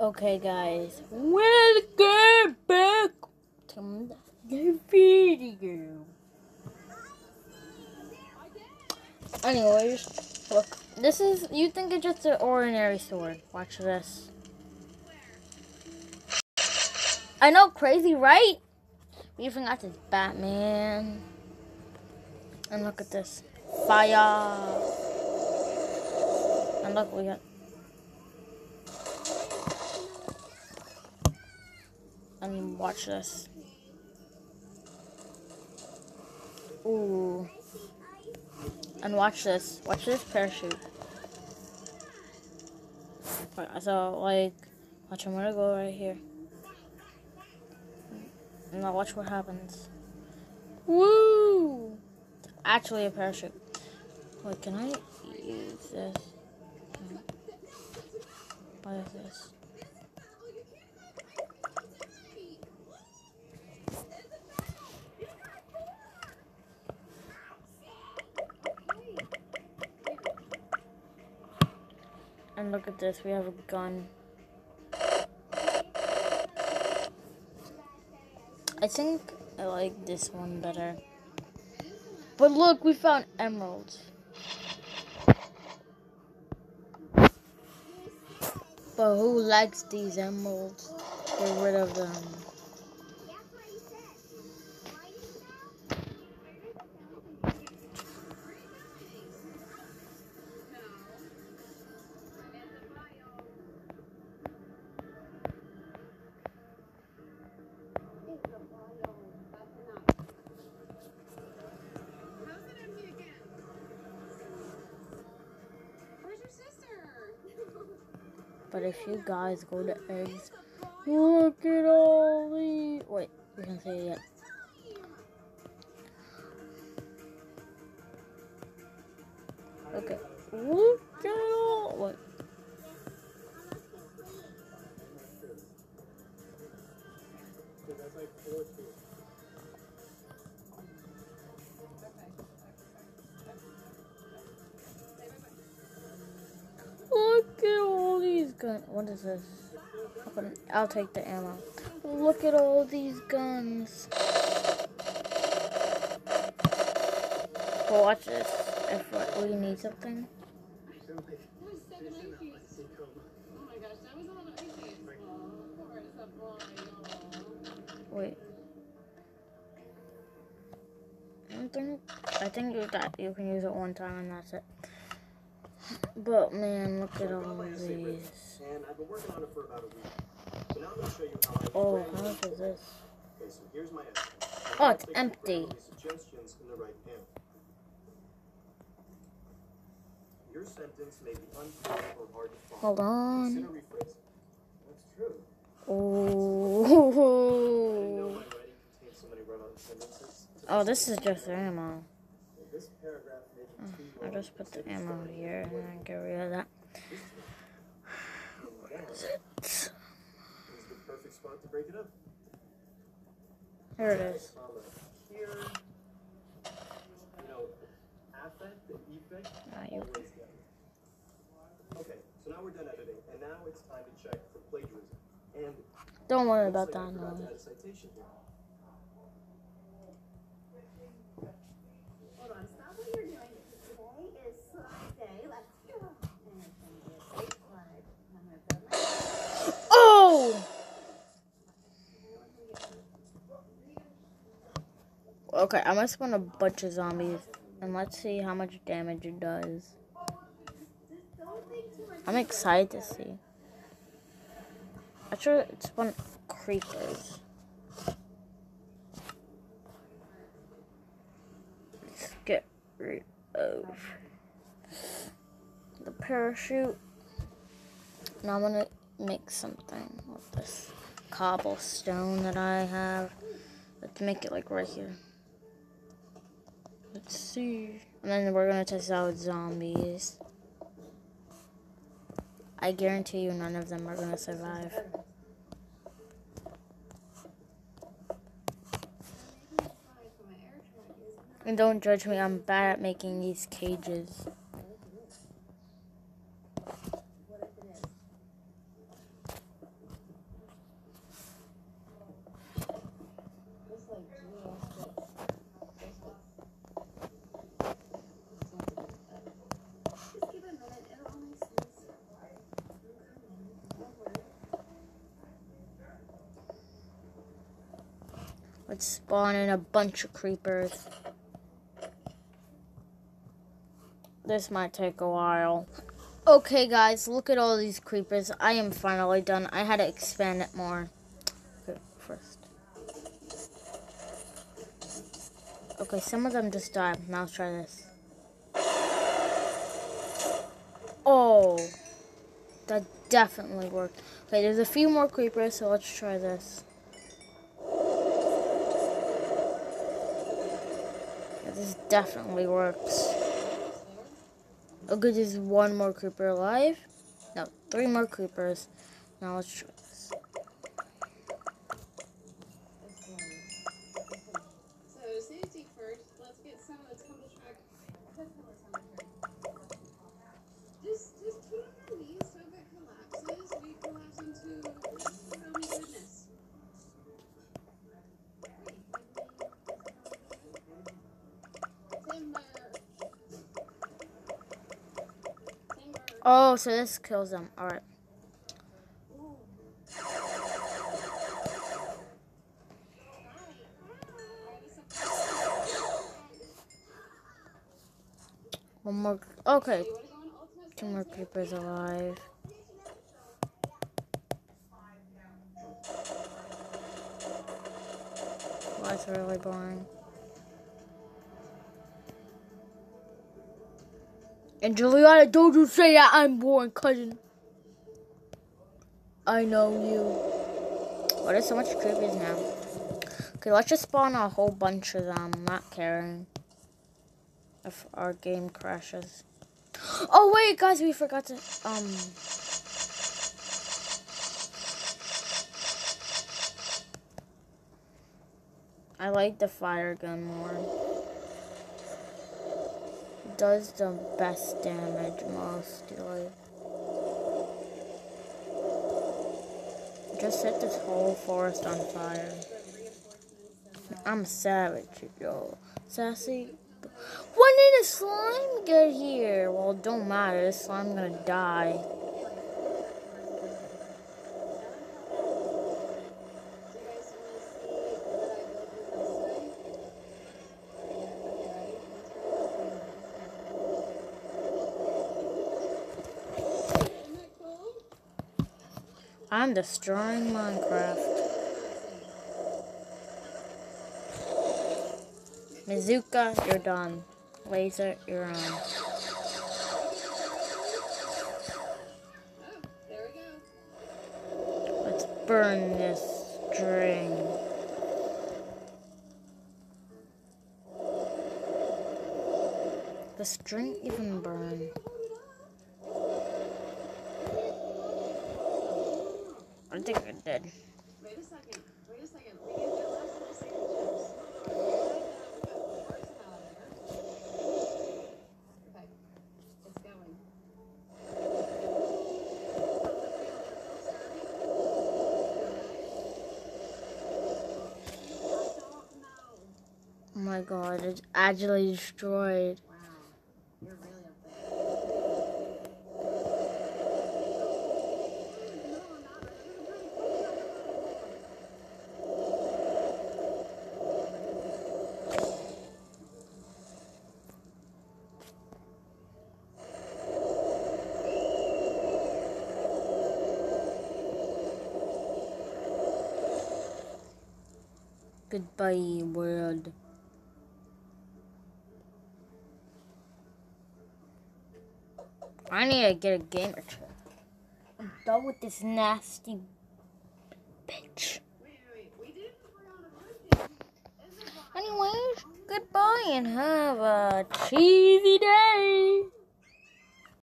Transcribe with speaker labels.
Speaker 1: Okay, guys, welcome back to the video. Anyways, look, this is, you think it's just an ordinary sword. Watch this. I know, crazy, right? We even got this Batman. And look at this. Fire. And look, we got and watch this. Ooh. And watch this. Watch this parachute. So, like, watch, I'm gonna go right here. And now watch what happens. Woo! It's actually a parachute. Wait, can I use this? What is this? And look at this, we have a gun. I think I like this one better. But look, we found emeralds. But who likes these emeralds? Get rid of them. But if you guys go to eggs, look at all these. Wait, we can say it. Okay, look at all. What? Look guns. What is this? I'll take the ammo. Look at all these guns. Watch this. If what, we need something. Wait. I think I think you that you can use it one time and that's it. But man, look at all these.
Speaker 2: And I've been working on it for about a week. So now I'm going to show you how I
Speaker 1: Oh, how much is this?
Speaker 2: Okay, so here's my estimate.
Speaker 1: Oh, it's empty.
Speaker 2: Suggestions in the right panel. Your sentence may be unclear or hard to follow.
Speaker 1: Hold on.
Speaker 2: Consider rephrasing. That's true.
Speaker 1: Oh.
Speaker 2: I didn't know oh. my writing contained so many run-on sentences.
Speaker 1: Oh, this is just ammo.
Speaker 2: This paragraph may be oh, too
Speaker 1: I just put the ammo here and get rid of that. Where is it?
Speaker 2: This the perfect spot to break it up.
Speaker 1: Here it is.
Speaker 2: Here. You know, affect and effect
Speaker 1: Ah, you-
Speaker 2: always. Okay, so now we're done editing, and now it's time to check for plagiarism. And
Speaker 1: Don't worry about that
Speaker 2: forgot
Speaker 1: now.
Speaker 2: add a citation here.
Speaker 3: Hold on, stop what you're doing. Today is slide day. Let's go. And it's gonna be a great slide. I'm gonna build my
Speaker 1: Oh! Okay, I'm gonna spawn a bunch of zombies and let's see how much damage it does. I'm excited to see. I should spawn creepers. Let's get rid of the parachute. Now I'm gonna make something with this cobblestone that I have. Let's make it like right here. Let's see. And then we're gonna test out zombies. I guarantee you none of them are gonna survive. And don't judge me, I'm bad at making these cages. Let's spawn in a bunch of creepers. This might take a while. Okay, guys, look at all these creepers. I am finally done. I had to expand it more. Okay, first. Okay, some of them just died. Now let's try this. Oh, that definitely worked. Okay, there's a few more creepers, so let's try this. This definitely works. Oh, okay, there's one more creeper alive. No, three more creepers. Now let's try this.
Speaker 4: So safety first. Let's get some of the tumble track. Just, just put on your knees so if it collapses, we collapse into. Oh my goodness. Timber. Timber.
Speaker 1: Oh, so this kills them. All right. One more. Okay, two more creepers alive. That's really boring. And Juliana, don't you say that I'm boring, cousin. I know you. What there's so much creepers now. Okay, let's just spawn a whole bunch of them, not caring if our game crashes. Oh wait, guys, we forgot to um. I like the fire gun more. Does the best damage mostly. Just set this whole forest on fire. I'm savage, yo. Sassy. When did the slime get here? Well, don't matter. This slime gonna die.
Speaker 4: Do you guys want to see what I built with this today? Isn't that cool?
Speaker 1: I'm destroying Minecraft. Mizuka, you're done. Laser, you're on. Let's burn this string. The string even burn. I think it did.
Speaker 4: Wait a second. Wait a second. We first. Okay. It's going.
Speaker 1: Oh my god, it's actually destroyed. Goodbye, world. I need to get a gamer chair. I'm done with this nasty bitch. Anyways, goodbye and have a cheesy day.